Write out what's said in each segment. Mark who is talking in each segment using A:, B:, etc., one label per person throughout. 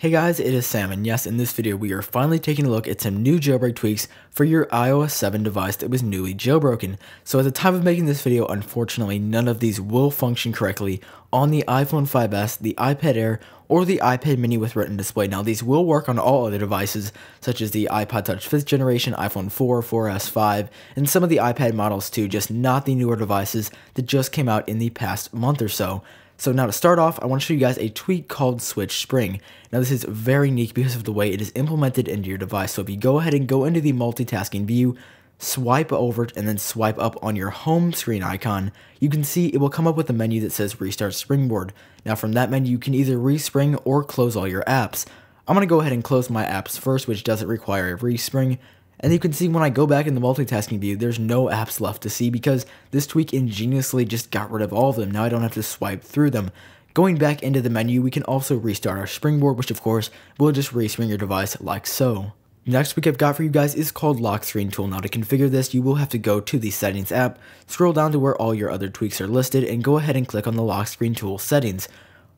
A: Hey guys, it is Sam, and yes, in this video we are finally taking a look at some new jailbreak tweaks for your iOS 7 device that was newly jailbroken. So at the time of making this video, unfortunately, none of these will function correctly on the iPhone 5s, the iPad Air, or the iPad mini with Retina display. Now these will work on all other devices, such as the iPod Touch 5th generation, iPhone 4, 4S, 5, and some of the iPad models too, just not the newer devices that just came out in the past month or so. So now to start off, I want to show you guys a tweak called Switch Spring. Now this is very unique because of the way it is implemented into your device. So if you go ahead and go into the multitasking view, swipe over and then swipe up on your home screen icon, you can see it will come up with a menu that says Restart Springboard. Now from that menu, you can either respring or close all your apps. I'm going to go ahead and close my apps first, which doesn't require a respring. And you can see when I go back in the multitasking view, there's no apps left to see because this tweak ingeniously just got rid of all of them. Now I don't have to swipe through them. Going back into the menu, we can also restart our springboard, which of course will just respring your device like so. Next tweak I've got for you guys is called Lock Screen Tool. Now to configure this, you will have to go to the Settings app, scroll down to where all your other tweaks are listed, and go ahead and click on the Lock Screen Tool settings.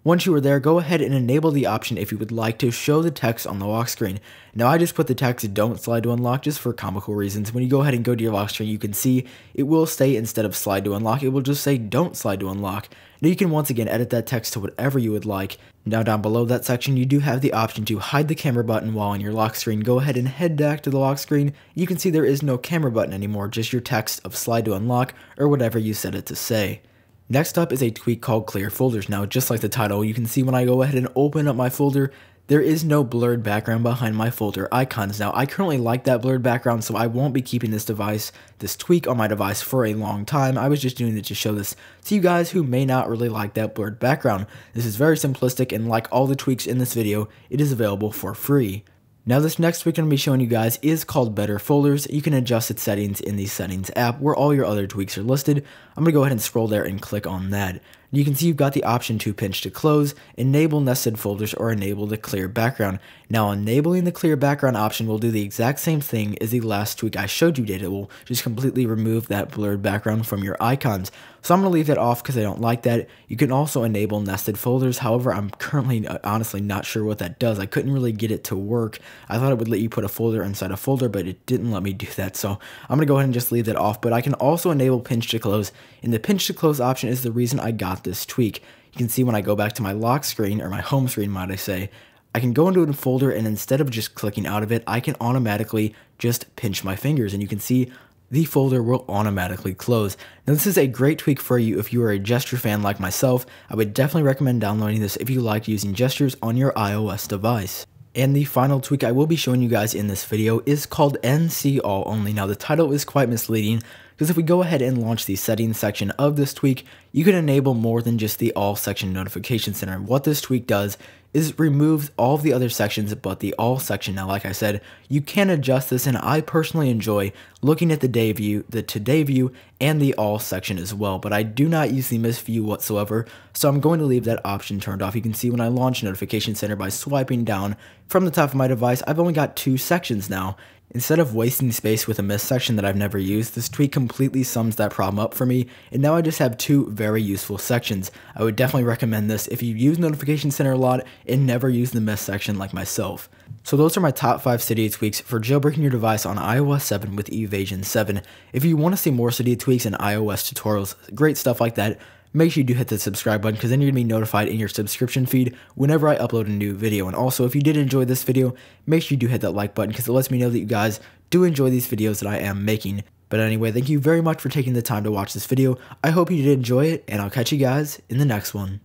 A: Once you are there, go ahead and enable the option if you would like to show the text on the lock screen. Now I just put the text don't slide to unlock just for comical reasons. When you go ahead and go to your lock screen, you can see it will say instead of slide to unlock, it will just say don't slide to unlock. Now you can once again edit that text to whatever you would like. Now down below that section, you do have the option to hide the camera button while on your lock screen. Go ahead and head back to the lock screen. You can see there is no camera button anymore, just your text of slide to unlock or whatever you set it to say. Next up is a tweak called clear folders. Now, just like the title, you can see when I go ahead and open up my folder, there is no blurred background behind my folder icons. Now, I currently like that blurred background, so I won't be keeping this device, this tweak on my device for a long time. I was just doing it to show this to you guys who may not really like that blurred background. This is very simplistic, and like all the tweaks in this video, it is available for free. Now this next week I'm going to be showing you guys is called Better Folders. You can adjust its settings in the settings app where all your other tweaks are listed. I'm going to go ahead and scroll there and click on that. You can see you've got the option to pinch to close, enable nested folders, or enable the clear background. Now enabling the clear background option will do the exact same thing as the last tweak I showed you did. It will just completely remove that blurred background from your icons. So I'm going to leave that off because I don't like that. You can also enable nested folders. However, I'm currently uh, honestly not sure what that does. I couldn't really get it to work. I thought it would let you put a folder inside a folder, but it didn't let me do that. So I'm going to go ahead and just leave that off. But I can also enable pinch to close. And the pinch to close option is the reason I got this tweak. You can see when I go back to my lock screen, or my home screen might I say, I can go into a folder and instead of just clicking out of it, I can automatically just pinch my fingers and you can see the folder will automatically close. Now this is a great tweak for you if you are a gesture fan like myself. I would definitely recommend downloading this if you like using gestures on your iOS device. And the final tweak I will be showing you guys in this video is called NC All Only. Now the title is quite misleading because if we go ahead and launch the settings section of this tweak, you can enable more than just the all section notification center. What this tweak does is removes all of the other sections but the all section. Now, like I said, you can adjust this and I personally enjoy looking at the day view, the today view, and the all section as well, but I do not use the miss view whatsoever, so I'm going to leave that option turned off. You can see when I launch notification center by swiping down from the top of my device, I've only got two sections now, Instead of wasting space with a miss section that I've never used, this tweak completely sums that problem up for me, and now I just have two very useful sections. I would definitely recommend this if you use Notification Center a lot and never use the miss section like myself. So those are my top 5 Cydia tweaks for jailbreaking your device on iOS 7 with Evasi0n 7. If you want to see more Cydia tweaks and iOS tutorials, great stuff like that, make sure you do hit the subscribe button because then you're going to be notified in your subscription feed whenever I upload a new video. And also, if you did enjoy this video, make sure you do hit that like button because it lets me know that you guys do enjoy these videos that I am making. But anyway, thank you very much for taking the time to watch this video. I hope you did enjoy it, and I'll catch you guys in the next one.